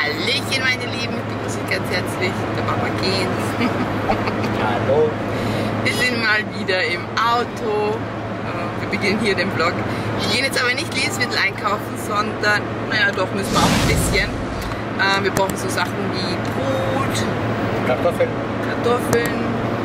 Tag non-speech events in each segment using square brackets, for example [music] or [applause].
Hallöchen, meine Lieben, ich begrüße Sie ganz herzlich. Der Papa geht. [laughs] Hallo. Wir sind mal wieder im Auto. Äh, Wir beginnen hier den Vlog. Wir gehen jetzt aber nicht Lebensmittel einkaufen, sondern, naja, doch müssen wir auch ein bisschen. Äh, Wir brauchen so Sachen wie Brot, Kartoffeln. Kartoffeln,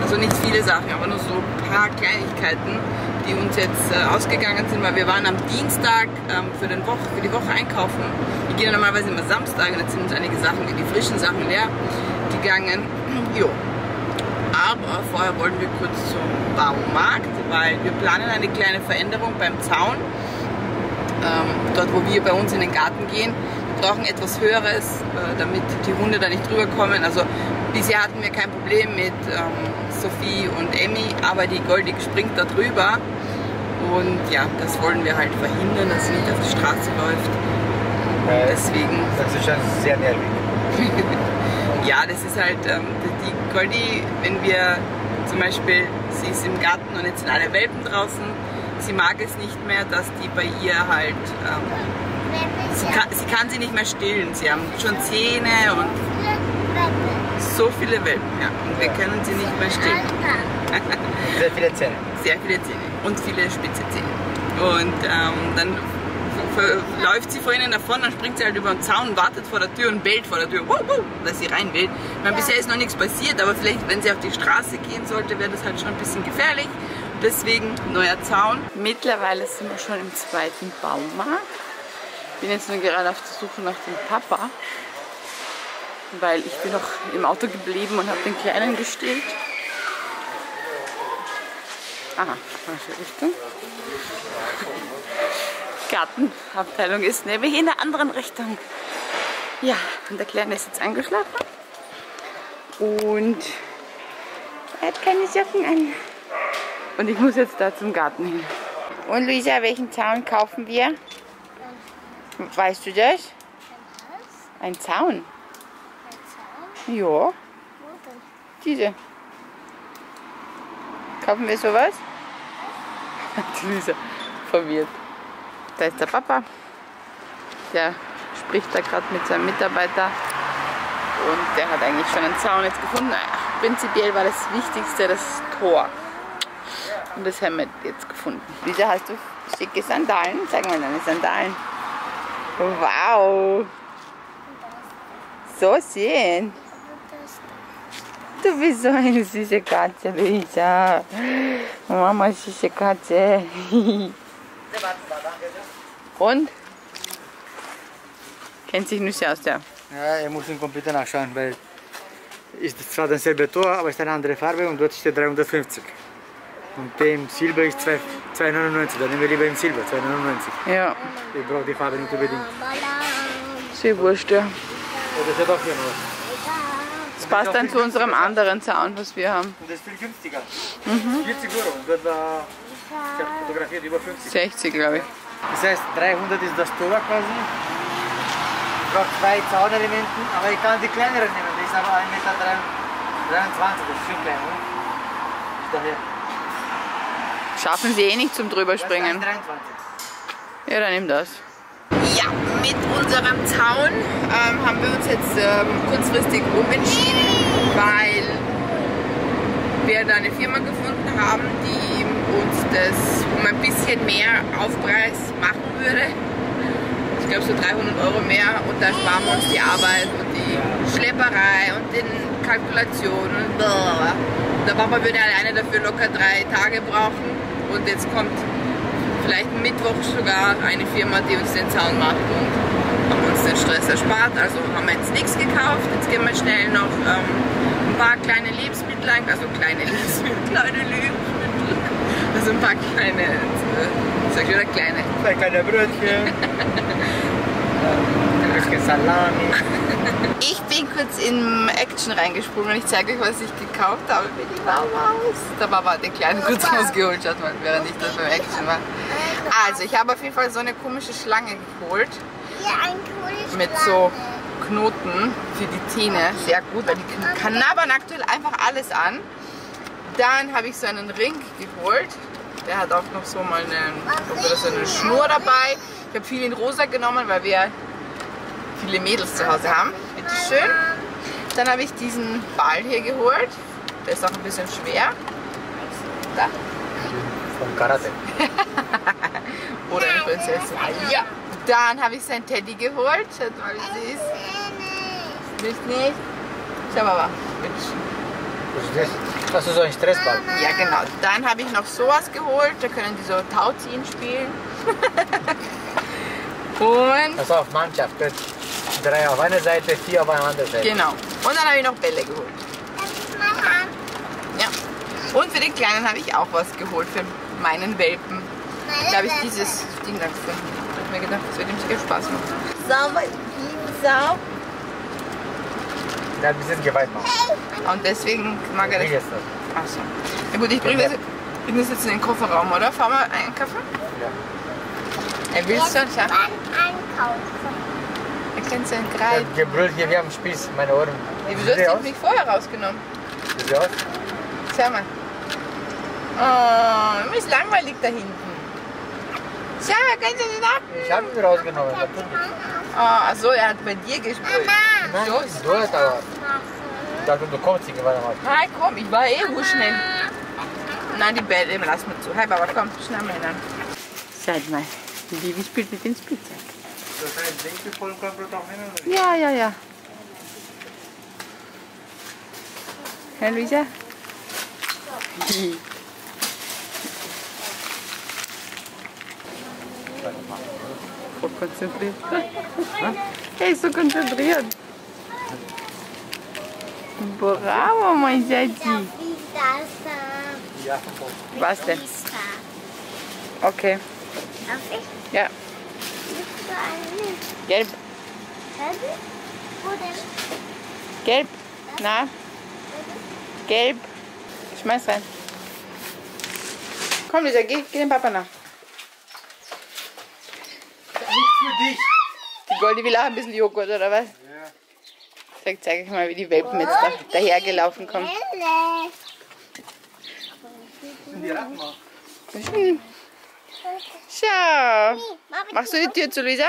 also nicht viele Sachen, aber nur so ein paar Kleinigkeiten, die uns jetzt äh, ausgegangen sind, weil wir waren am Dienstag ähm, für, den Woche, für die Woche einkaufen. Wir gehen normalerweise immer Samstag und jetzt sind uns einige Sachen, die frischen Sachen leer gegangen. jo. Aber vorher wollten wir kurz zum Baumarkt, weil wir planen eine kleine Veränderung beim Zaun. Ähm, dort, wo wir bei uns in den Garten gehen. Wir brauchen etwas Höheres, äh, damit die Hunde da nicht drüber kommen. Also bisher hatten wir kein Problem mit ähm, Sophie und Emmy, aber die Goldig springt da drüber. Und ja, das wollen wir halt verhindern, dass sie nicht auf die Straße läuft. Äh, Deswegen Das ist schon sehr nervig. [laughs] ja, das ist halt, ähm, die Goldie, wenn wir zum Beispiel, sie ist im Garten und jetzt sind alle Welpen draußen, sie mag es nicht mehr, dass die bei ihr halt, ähm, sie, kann, sie kann sie nicht mehr stillen. Sie haben schon Zähne und so viele Welpen, ja. Und wir können sie nicht mehr stillen. Sehr viele Zähne. [laughs] Sehr viele Zähne und viele spitze Zähne. Und ähm, dann läuft sie vor ihnen davon, dann springt sie halt über den Zaun, wartet vor der Tür und bellt vor der Tür, wuh, wuh, dass sie rein will. Ich meine, bisher ist noch nichts passiert, aber vielleicht, wenn sie auf die Straße gehen sollte, wäre das halt schon ein bisschen gefährlich. Deswegen neuer Zaun. Mittlerweile sind wir schon im zweiten Baumarkt. Bin jetzt nur gerade auf der Suche nach dem Papa, weil ich bin noch im Auto geblieben und habe den Kleinen gestillt. Aha, falsche Richtung. Gartenabteilung ist nämlich in der anderen Richtung. Ja, und der Kleine ist jetzt eingeschlafen. Und er hat keine Socken an. Und ich muss jetzt da zum Garten hin. Und Luisa, welchen Zaun kaufen wir? Weißt du das? Ein Zaun? Ja, diese. Kaufen wir sowas? Die Luisa verwirrt. Da ist der Papa. Der spricht da gerade mit seinem Mitarbeiter. Und der hat eigentlich schon einen Zaun jetzt gefunden. Ach, Prinzipiell war das Wichtigste das Tor. Und das haben wir jetzt gefunden. Luisa, hast du schicke Sandalen? Zeig mal deine Sandalen. Wow. So schön. Du bist so eine süße Katze, Luisa. Mama, süße Katze. Und? Kennt sich nicht aus der. Ja, er muss im Computer nachschauen, weil ist zwar dasselbe Tor, aber ist eine andere Farbe und dort steht 350. Und dem Silber ist 2 2,99. Dann nehmen wir lieber im Silber, 2,99. Ja, Ich brauche die Farbe nicht unbedingt. sehr wurscht, ja. Oder steht auch hier noch. Das passt dann zu unserem anderen Zaun, was wir haben. Und das ist viel günstiger. 40 Euro. Und dort war ich hab fotografiert über 50. 60, glaube ich. Das heißt, 300 ist das Tor quasi. Ich brauche zwei Zaunelementen, aber ich kann die kleineren nehmen. Die ist aber 1,23 Meter. Das ist schon klein, oder? Ist daher. Schaffen sie eh nicht zum drüberspringen. Das ist 1,23. Ja, dann nimm das. Ja, mit unserem Zaun ähm, haben wir uns jetzt ähm, kurzfristig umentschieden, weil wir da eine Firma gefunden haben, die uns das um ein bisschen mehr Aufpreis machen würde. Ich glaube so 300 Euro mehr und da sparen wir uns die Arbeit und die Schlepperei und den Kalkulationen und. Der Papa würde alleine dafür locker drei Tage brauchen und jetzt kommt vielleicht Mittwoch sogar eine Firma, die uns den Zaun macht und haben uns den Stress erspart. Also haben wir jetzt nichts gekauft. Jetzt gehen wir schnell noch ähm, ein paar kleine Lebensmittel ein, also kleine [laughs] Lebensmittel, kleine Lebensmittel. Also ein paar kleine, äh, sag ich wieder kleine. Zwei kleine Brötchen. [laughs] ein bisschen Salami. Ich bin kurz in Action reingesprungen und ich zeige euch, was ich gekauft habe für die Mamaus. Der Papa hat den Kleinen kurz rausgeholt, schaut mal, während ich das beim Action war. Also, ich habe auf jeden Fall so eine komische Schlange geholt. Ja, ein cooles mit so Knoten für die Zähne. Sehr gut, weil die kn- knabbern aktuell einfach alles an. Dann habe ich so einen Ring geholt. Der hat auch noch so mal oder so eine Schnur dabei. Ich habe viel in rosa genommen, weil wir viele Mädels zu Hause haben. Bitte schön. Dann habe ich diesen Ball hier geholt. Der ist auch ein bisschen schwer. Da. Vom Karate. [laughs] Oder eine Prinzessin. Ja. Dann habe ich sein Teddy geholt. Schaut mal, wie ist. Willst nicht? Schau mal, ist das? Ist so ein Stressball. Ja, genau. Dann habe ich noch sowas geholt. Da können die so Tauziehen spielen. [laughs] Und Das auf Mannschaft. Das Drei auf einer Seite, vier auf einer anderen Seite. genau. Und dann habe ich noch Bälle geholt. Ja. Und für den Kleinen habe ich auch was geholt für meinen Welpen. Da habe ich dieses Ding da gefunden. Da habe ich mir gedacht, das wird ihm sicher Spaß machen. Sauber, sauber. Hat ein bisschen Gewalt machen. Und deswegen mag er Wie das. ist das? Achso. Na gut, ich bringe das, bring das jetzt in den Kofferraum, oder? Fahren wir einkaufen? Ja. Er will schon, schau. einkaufen. Seinen Der Greif. hat gebrüllt hier wie am Spieß, meine Ohren. Wieso hast du nicht vorher rausgenommen? Wie aus? Schau mal. Oh, mir ist langweilig da hinten. Schau, kannst du nicht ab? Ich habe ihn rausgenommen. Oh, achso, er hat bei dir gespielt. Nein, So. du hast aber. Ich dachte, du kommst irgendwann einmal. Hi, komm, ich war eh schnell. Nein, die Bälle lass mir zu. Hi, Baba, komm, schnell mal hin. Schaut mal, die Bibi spielt mit dem Spielzeug. Das heißt, voll komplett auch hin? Ja, ja, ja. Herr Luisa? Voll konzentriert. [laughs] Er ist so konzentriert. Bravo, mein Ja, Was denn? Okay. Ja, gelb, Hände? Wo denn? gelb. Na, gelb. Schmeiß rein. Komm, Lisa, geh, geh dem Papa nach. Nicht für dich. Die Goldi will auch ein bisschen Joghurt, oder was? Ja. Sag, zeig ich mal, wie die Welpen jetzt da, dahergelaufen kommen. Sind die Ratten auch? Schau. Machst du die Tür zu, Luisa?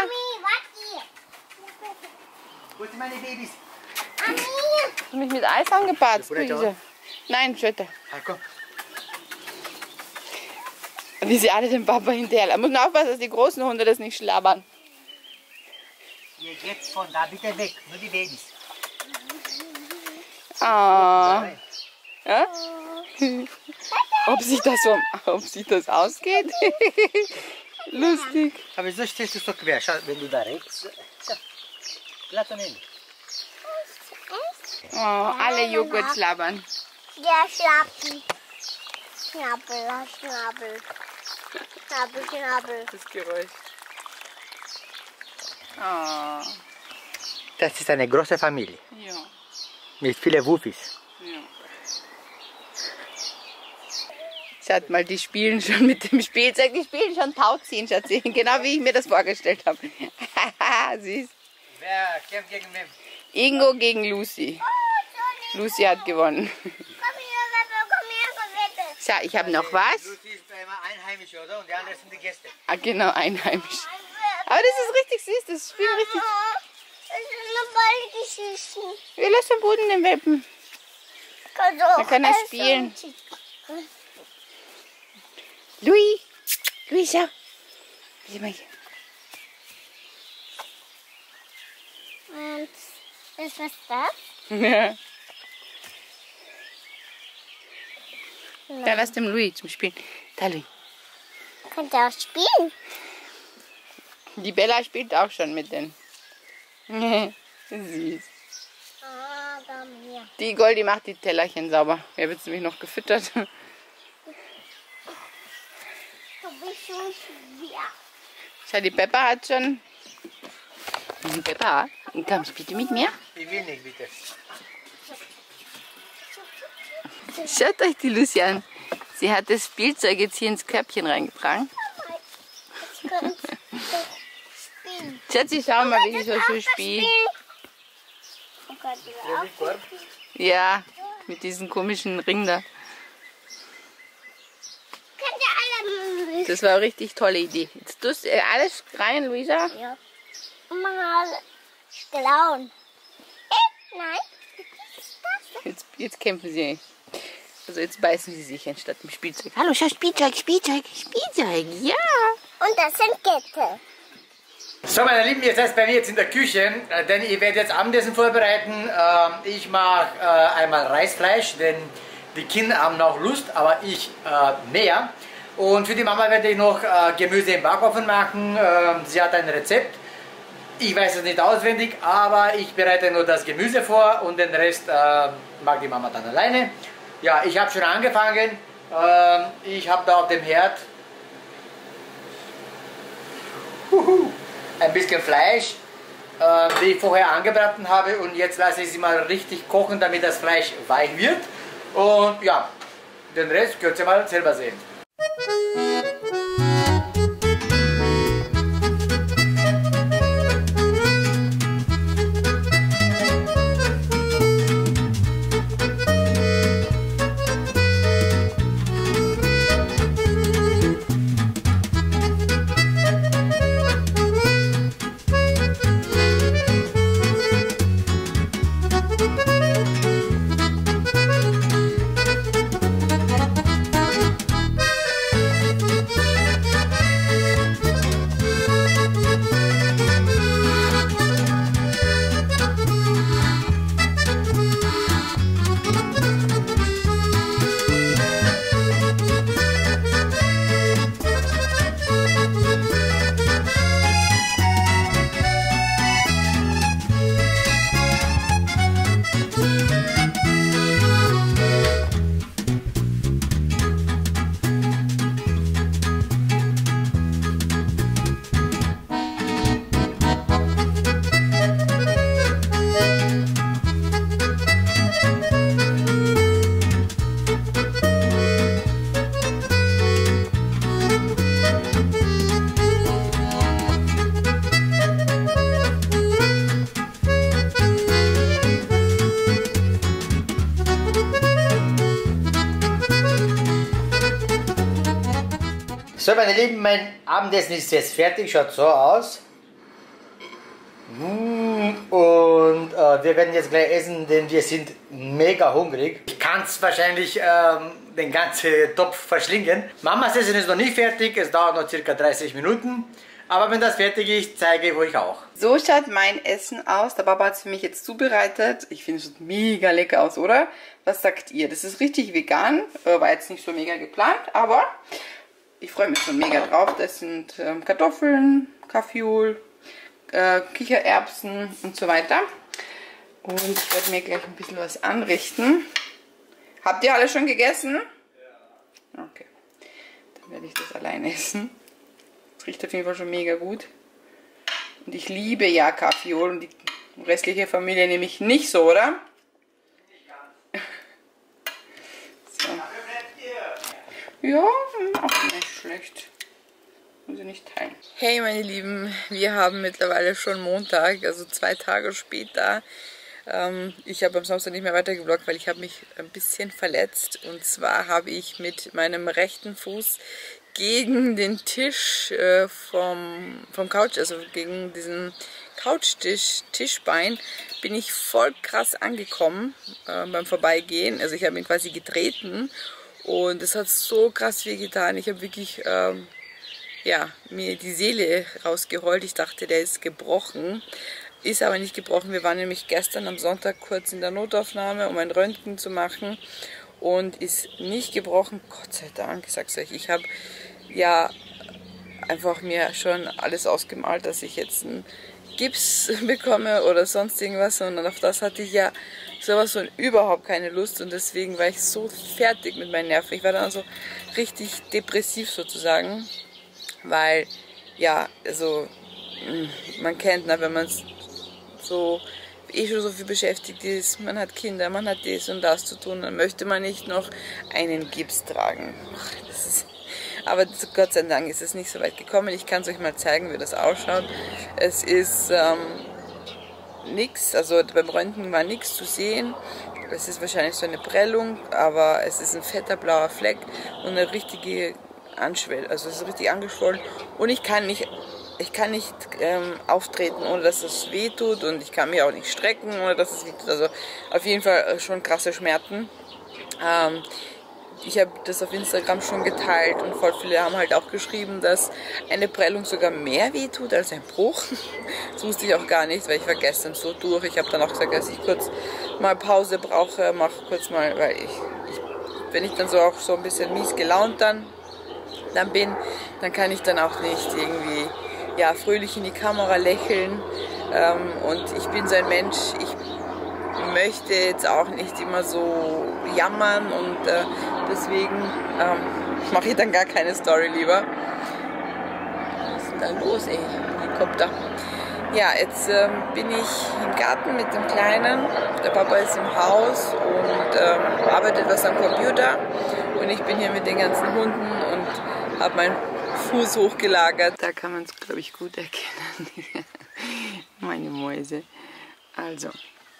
Wo sind meine Babys? Hast du mich mit Eis vielleicht Luisa? Nein, Schötter. Ah, komm. Wie sie alle dem Papa hinterher. Muss man aufpassen, dass die großen Hunde das nicht schlabbern. Ihr geht von da bitte weg. Nur die Babys. Ah. Ja? [laughs] Ob sich das so, ob sich das ausgeht? [laughs] Lustig. Aber wieso stehst du so quer? Schau, wenn du da rechts. So. Lass daneben. Oh, alle Joghurt schlabbern. Der Schlappen. Schnabbel, Schnabbel. Schnabbel, Schnabbel. Das Geräusch. Oh, Das ist eine große Familie. ja, Mit vielen Wuffis. ja. Schaut mal, die spielen schon mit dem Spielzeug, die spielen schon Tauziehen, Schatzi. [laughs] Genau wie ich mir das vorgestellt habe. [laughs] Süß. Wer kämpft gegen wen? Ingo gegen Lucy. Lucy hat gewonnen. Komm hier, komm her, komm her. Schau, ich habe noch was. Lucy ist immer einheimisch, oder? Und die anderen sind die Gäste. Ah, genau, einheimisch. Aber das ist richtig süß, das Spiel richtig. Eine Ballgeschichte. Wir lassen am Boden den Welpen. Da kann er spielen. Louis, Louis, schau. Sieh mal hier. Und das was das? Ja. Da lass dem Louis zum Spielen. Da, Louis. Könnt ihr auch spielen? Die Bella spielt auch schon mit den. Süß. Ah. Die Goldi macht die Tellerchen sauber. Wir haben jetzt nämlich noch gefüttert. Du bist so schwer. Schau, die Peppa hat schon. Die Peppa, komm, spiel du mit mir? Ich will nicht, bitte. Schaut euch die Lucy an. Sie hat das Spielzeug jetzt hier ins Körbchen reingetragen. Spielen. [laughs] Schatzi, schau mal, wie ich so schön spiele. Oh. Ja, mit diesem komischen Ring da. Könnt ihr alle. Das war eine richtig tolle Idee. Jetzt tust du alles rein, Luisa. Ja. Mal Klauen. Äh, nein. Jetzt, jetzt kämpfen sie. Also jetzt beißen sie sich anstatt dem Spielzeug. Hallo, schau, Spielzeug, Spielzeug, Spielzeug, ja. Und das sind Kette. So meine Lieben, ihr seid bei mir jetzt in der Küche, äh, denn ich werde jetzt Abendessen vorbereiten. Ähm, Ich mache äh, einmal Reisfleisch, denn die Kinder haben noch Lust, aber ich äh, mehr. Und für die Mama werde ich noch äh, Gemüse im Backofen machen. Ähm, Sie hat ein Rezept. Ich weiß es nicht auswendig, aber ich bereite nur das Gemüse vor und den Rest äh, mag die Mama dann alleine. Ja, ich habe schon angefangen. Ähm, Ich habe da auf dem Herd ein bisschen Fleisch, äh, die ich vorher angebraten habe und jetzt lasse ich sie mal richtig kochen, damit das Fleisch weich wird. Und ja, den Rest könnt ihr mal selber sehen. So, meine Lieben, mein Abendessen ist jetzt fertig, schaut so aus. Mm, Und äh, wir werden jetzt gleich essen, denn wir sind mega hungrig. Ich kann es wahrscheinlich ähm, den ganzen Topf verschlingen. Mamas Essen ist noch nicht fertig, es dauert noch circa 30 Minuten. Aber wenn das fertig ist, zeige ich euch auch. So schaut mein Essen aus. Der Papa hat es für mich jetzt zubereitet. Ich finde, es sieht mega lecker aus, oder? Was sagt ihr? Das ist richtig vegan. Äh, War jetzt nicht so mega geplant, aber ich freue mich schon mega drauf. Das sind ähm, Kartoffeln, Kaffeeol, äh, Kichererbsen und so weiter. Und ich werde mir gleich ein bisschen was anrichten. Habt ihr alle schon gegessen? Ja. Okay. Dann werde ich das allein essen. Es riecht auf jeden Fall schon mega gut. Und ich liebe ja Kaffeeol und die restliche Familie nämlich nicht so, oder? Ja, auch nicht schlecht. Ich nicht teilen. Hey meine Lieben, wir haben mittlerweile schon Montag, also zwei Tage später. Ähm, ich habe am Samstag nicht mehr weitergebloggt, weil ich habe mich ein bisschen verletzt. Und zwar habe ich mit meinem rechten Fuß gegen den Tisch äh, vom, vom Couch, also gegen diesen Couchtisch, Tischbein, bin ich voll krass angekommen äh, beim Vorbeigehen. Also ich habe ihn quasi getreten und es hat so krass weh getan. Ich habe wirklich ähm, ja, mir die Seele rausgeheult. Ich dachte, der ist gebrochen. Ist aber nicht gebrochen. Wir waren nämlich gestern am Sonntag kurz in der Notaufnahme, um ein Röntgen zu machen. Und ist nicht gebrochen. Gott sei Dank, ich sag's euch. Ich habe ja einfach mir schon alles ausgemalt, dass ich jetzt einen Gips [laughs] bekomme oder sonst irgendwas. Und auf das hatte ich ja sowas von überhaupt keine Lust. Und deswegen war ich so fertig mit meinen Nerven. Ich war dann so richtig depressiv sozusagen. Weil, ja, also man kennt, na, wenn man so eh schon so viel beschäftigt ist, man hat Kinder, man hat das und das zu tun, dann möchte man nicht noch einen Gips tragen. Ist, aber Gott sei Dank ist es nicht so weit gekommen. Ich kann es euch mal zeigen, wie das ausschaut. Es ist ähm, nichts, also beim Röntgen war nichts zu sehen. Es ist wahrscheinlich so eine Prellung, aber es ist ein fetter blauer Fleck und eine richtige Anschwell, also es ist richtig angeschwollen und ich kann nicht ich kann nicht ähm, auftreten, ohne dass es weh tut und ich kann mich auch nicht strecken, ohne dass es weh tut. Also auf jeden Fall äh, schon krasse Schmerzen. Ähm, ich habe das auf Instagram schon geteilt und voll viele haben halt auch geschrieben, dass eine Prellung sogar mehr weh tut als ein Bruch. [laughs] Das wusste ich auch gar nicht, weil ich war gestern so durch. Ich habe dann auch gesagt, dass ich kurz mal Pause brauche, mache kurz mal, weil ich, ich, wenn ich dann so auch so ein bisschen mies gelaunt dann, dann bin, dann kann ich dann auch nicht irgendwie ja, fröhlich in die Kamera lächeln. Ähm, und ich bin so ein Mensch, ich möchte jetzt auch nicht immer so jammern und äh, deswegen ähm, [laughs] mache ich dann gar keine Story lieber. Was ist denn da los, ey? Helikopter. Ja, jetzt ähm, bin ich im Garten mit dem Kleinen. Der Papa ist im Haus und ähm, arbeitet was am Computer. Und ich bin hier mit den ganzen Hunden und habe meinen Fuß hochgelagert. Da kann man es, glaube ich, gut erkennen. [laughs] Meine Mäuse. Also,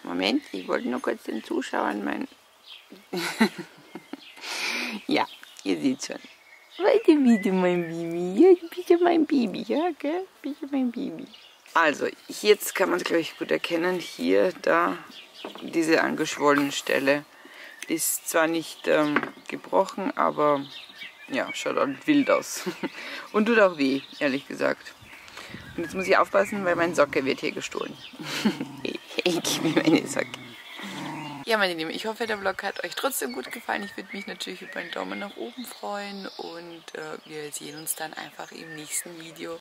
Moment, ich wollte nur kurz den Zuschauern mein... [laughs] ja, ihr seht schon. Weiter bitte, mein Baby. Ja, bitte mein Baby, ja, gell? Bitte mein Baby. Also, jetzt kann man es, glaube ich, gut erkennen. Hier, da, diese angeschwollene Stelle. Ist zwar nicht ähm, gebrochen, aber ja, schaut halt wild aus. [laughs] Und tut auch weh, ehrlich gesagt. Und jetzt muss ich aufpassen, weil mein Socke wird hier gestohlen. [laughs] ich gebe meine Socke. Ja, meine Lieben, ich hoffe, der Vlog hat euch trotzdem gut gefallen. Ich würde mich natürlich über einen Daumen nach oben freuen und äh, wir sehen uns dann einfach im nächsten Video.